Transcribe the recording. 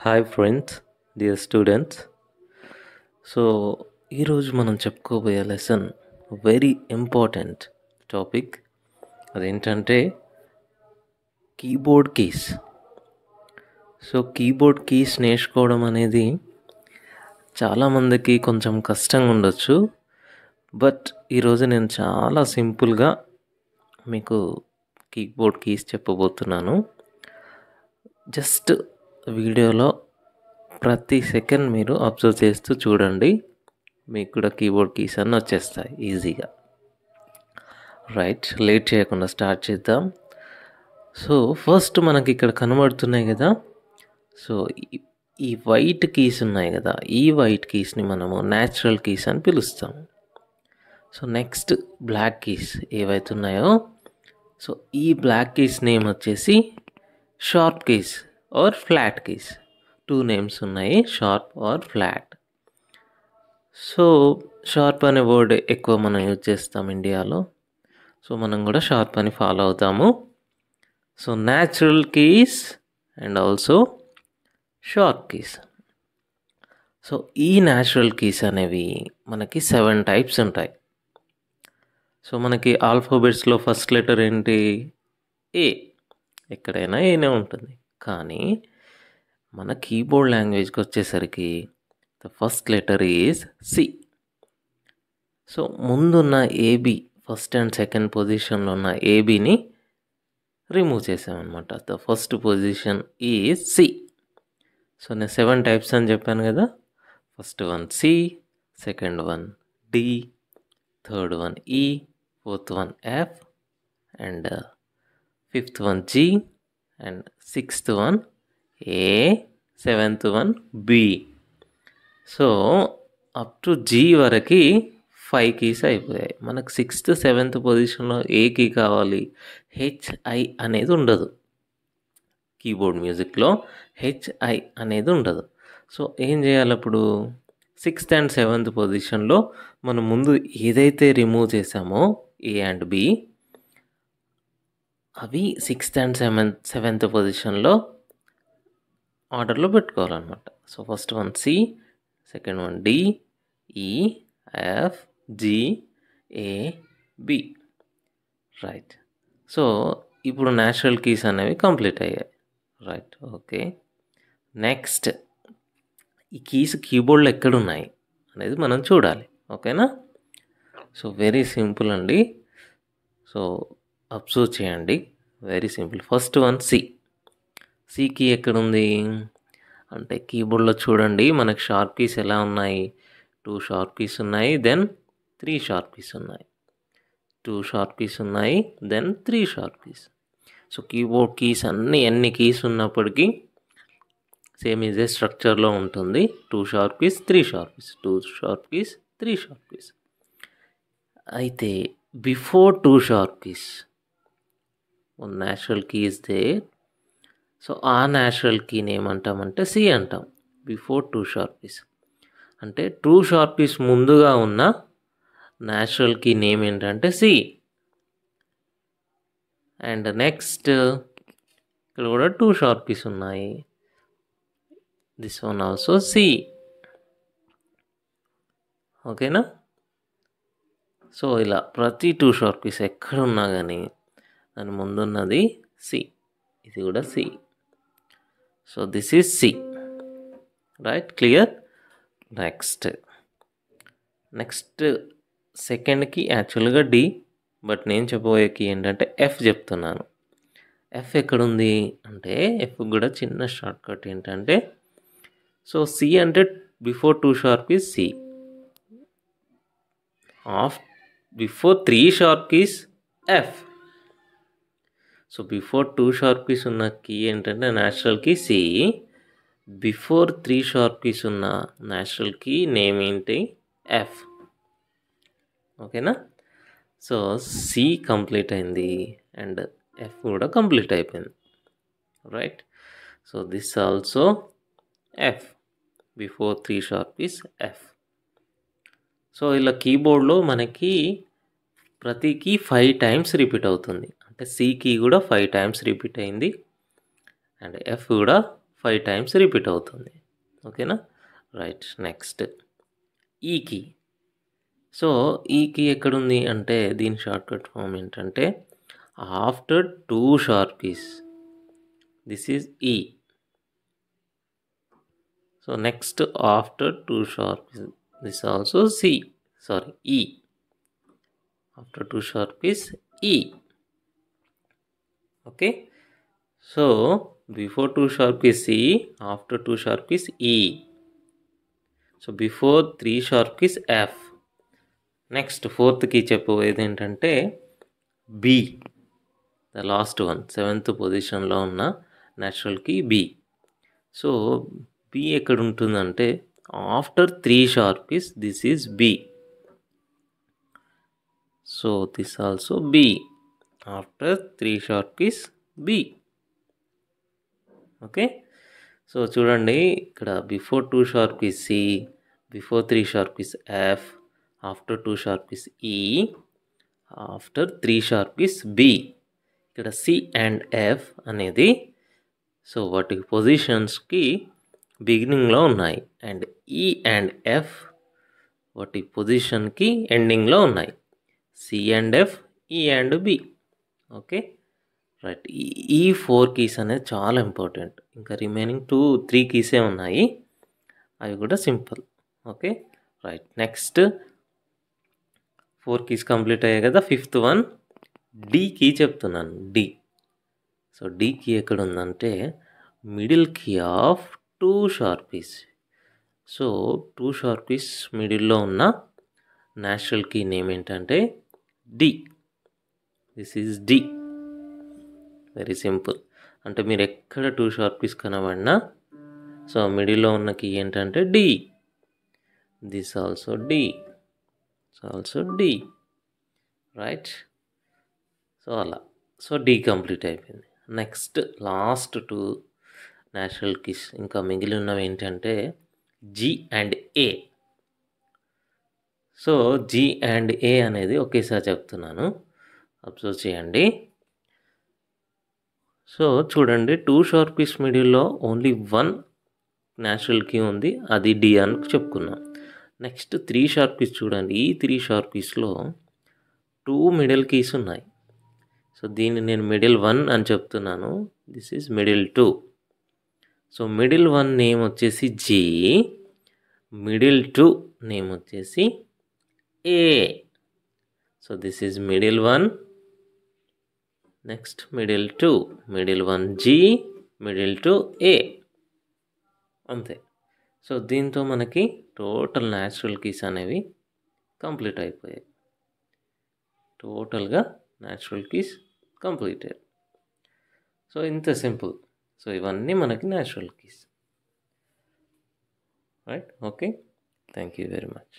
Hi friends dear students so ఈరోజు మనం చెప్పుకోబోయే లెసన్ వెరీ ఇంపార్టెంట్ టాపిక్. అదేంటంటే keyboard keys. So keyboard keys నేర్చుకోవడం అనేది చాలామందికి కొంచెం కష్టంగా ఉండొచ్చు. బట్ ఈరోజు నేను చాలా సింపుల్గా మీకు కీబోర్డ్ కీస్ చెప్పబోతున్నాను. జస్ట్ వీడియోలో ప్రతి సెకండ్ మీరు అబ్జర్వ్ చేస్తూ చూడండి. మీకు కూడా కీబోర్డ్ కీస్ అన్నీ వచ్చేస్తాయి ఈజీగా. రైట్ లేట్ చేయకుండా స్టార్ట్ చేద్దాం. సో ఫస్ట్ మనకి ఇక్కడ కనబడుతున్నాయి కదా. సో ఈ- ఈ వైట్ కీస్ ఉన్నాయి కదా. ఈ వైట్ కీస్ని మనము న్యాచురల్ కీస్ అని పిలుస్తాం. సో నెక్స్ట్ బ్లాక్ కీస్ ఏవైతే ఉన్నాయో సో ఈ బ్లాక్ కీస్ నేమ్ వచ్చేసి sharp keys. Or flat keys two names ఉన్నాయి sharp or flat so sharp అనే వర్డ్ ఎక్కువ మనం యూజ్ చేస్తాం ఇండియాలో సో మనం కూడా షార్ప్ అని ఫాలో అవుతాము. So natural keys and also sharp keys so ఈ న్యాచురల్ కీస్ అనేవి మనకి సెవెన్ టైప్స్ ఉంటాయి. సో మనకి ఆల్ఫాబెట్స్లో ఫస్ట్ లెటర్ ఏంటి? ఏ ఎక్కడైనా ఏనే ఉంటుంది. కానీ మన కీబోర్డ్ లాంగ్వేజ్కి వచ్చేసరికి the first letter is C. So ముందున్న A B first and second పొజిషన్లో ఉన్న ఏబిని రిమూవ్ చేసామన్నమాట. The first position is C. So నేను సెవెన్ టైప్స్ అని చెప్పాను కదా. First one C second one D third one E fourth one F and fifth one G. And sixth one A seventh one B. So up to G వరకు five keys అయిపోయాయి. మనకు sixth seventh పొజిషన్లో ఏ key కావాలి? HI అనేది ఉండదు. Keyboard మ్యూజిక్లో HI అనేది ఉండదు. సో ఏం చేయాలి అప్పుడు? సిక్స్త్ అండ్ సెవెంత్ పొజిషన్లో మనం ముందు ఏదైతే రిమూవ్ చేసామో ఏ అండ్ బి అవి సిక్స్త్ అండ్ సెవెంత్ సెవెంత్ పొజిషన్లో ఆర్డర్లో పెట్టుకోవాలన్నమాట. So first one C second one D E F G A B right so ఇప్పుడు న్యాచురల్ కీస్ అనేవి కంప్లీట్ అయ్యాయి. రైట్ ఓకే నెక్స్ట్ ఈ కీస్ కీబోర్డ్లో ఎక్కడున్నాయి అనేది మనం చూడాలి. ఓకేనా సో వెరీ సింపుల్ అండి. సో అబ్జర్వ్ చేయండి. Very simple first one C C key ఎక్కడుంది? అంటే కీబోర్డ్లో చూడండి. మనకు షార్ప్ కీస్ ఎలా ఉన్నాయి? టూ షార్ప్ కీస్ ఉన్నాయి. దెన్ త్రీ షార్ప్ కీస్ ఉన్నాయి. టూ షార్ప్ కీస్ ఉన్నాయి. Then three sharp keys so keyboard keys అన్ని ఎన్ని కీస్ ఉన్నప్పటికీ సేమ్ ఇదే స్ట్రక్చర్లో ఉంటుంది. Two sharp keys three sharp keys two sharp keys three sharp keys అయితే before two sharp keys one natural key is there so ఆ natural కీని ఏమంటామంటే సి అంటాం. బిఫోర్ టూ షార్పీస్ అంటే టూ షార్పీస్ ముందుగా ఉన్న న్యాచురల్ కీ నేమ్ ఏంటంటే C and next ఇక్కడ కూడా టూ షార్పీస్ ఉన్నాయి. దిస్ వన్ ఆల్సో సి ఓకేనా సో ఇలా ప్రతి టూ షార్పీస్ ఎక్కడున్నా ఎక్కడ ఉన్నా కానీ దాని ముందున్నది సి. ఇది కూడా C. So this is C. Right clear next next సెకండ్కి యాక్చువల్గా డి బట్ నేను చెప్పబోయేకి ఏంటంటే ఎఫ్ చెప్తున్నాను. ఎఫ్ ఎక్కడుంది? అంటే ఎఫ్ కూడా చిన్న షార్ట్ కట్ ఏంటంటే సో సి అంటే before two sharp is C of before three sharp is F so before two sharp keys ఉన్న కీ ఏంటంటే natural key C before three sharp keys ఉన్న న్యాచురల్ కీ నేమ్ ఏంటి? F ఓకేనా so C complete అయింది and F కూడా complete అయిపోయింది. Right so this also F before three sharp keys F so ఇలా కీబోర్డ్లో మనకి ప్రతి కీ ఫైవ్ టైమ్స్ రిపీట్ అవుతుంది. అంటే సి కీ కూడా ఫైవ్ టైమ్స్ రిపీట్ అయింది. అండ్ ఎఫ్ కూడా ఫైవ్ టైమ్స్ రిపీట్ అవుతుంది. ఓకేనా right next E key so E key ఎక్కడుంది అంటే దీని షార్ట్కట్ ఫామ్ ఏంటంటే after two sharp keys this is E so next after two sharp this also C sorry E after two sharp is E okay? So before two sharp is C after two sharp is E so before three sharp is F next ఫోర్త్కి చెప్పబోయేది ఏంటంటే B the last one seventh పొజిషన్లో ఉన్న న్యాచురల్కి B so B ఎక్కడ ఉంటుందంటే after three sharp is this is B so this also B after three sharp is B okay? So చూడండి ఇక్కడ before two sharp is C before three sharp is F after two sharp is E after three sharp is B. ఇక్కడ C and F అనేది so వాటి పొజిషన్స్కి బిగినింగ్లో ఉన్నాయి. And ఈ and F వాటి పొజిషన్కి ఎండింగ్లో ఉన్నాయి. C and F E and B. Okay? Right. ఈ ఫోర్ కీస్ అనేది చాలా ఇంపార్టెంట్. ఇంకా రిమైనింగ్ టూ త్రీ కీసే ఉన్నాయి. అవి కూడా simple. Okay? Right. Next four keys complete అయ్యాయి కదా. Fifth one. డి కీ చెప్తున్నాను. డి. సో డి కీ ఎక్కడ ఉందంటే middle key of two sharp keys so two sharp keys మిడిల్లో ఉన్న నేచురల్ కీ నేమ్ ఏంటంటే D. This is D. Very simple. అంటే మీరు ఎక్కడ టూ షార్పీస్ కనబడినా సో మిడిల్లో ఉన్న కీ ఏంటంటే D. This also D. Also D. Right? So అలా. సో డి కంప్లీట్ అయిపోయింది. Next last two natural keys. ఇంకా మిగిలి ఉన్నవి ఏంటంటే G and A. So G and A అనేది ఒకేసారి చెప్తున్నాను. అబ్జర్వ్ చేయండి. సో చూడండి టూ షార్ప్ పీస్ మిడిల్లో ఓన్లీ వన్ న్యాచురల్ కీ ఉంది. అది డి అని చెప్పుకున్నాం నెక్స్ట్ త్రీ షార్ప్ పీస్ చూడండి. ఈ త్రీ షార్ప్ పీస్లో టూ మిడిల్ కీస్ ఉన్నాయి. సో దీన్ని నేను మిడిల్ వన్ అని చెప్తున్నాను. This is middle two. So middle one name వచ్చేసి జీ. మిడిల్ టూ నేమ్ వచ్చేసి A. So this is middle one. Next middle two middle one G middle two A అంతే. So దీంతో మనకి total natural keys అనేవి complete అయిపోయాయి. టోటల్గా natural keys completed so ఇంత simple so ఇవన్నీ మనకి natural keys right okay thank you very much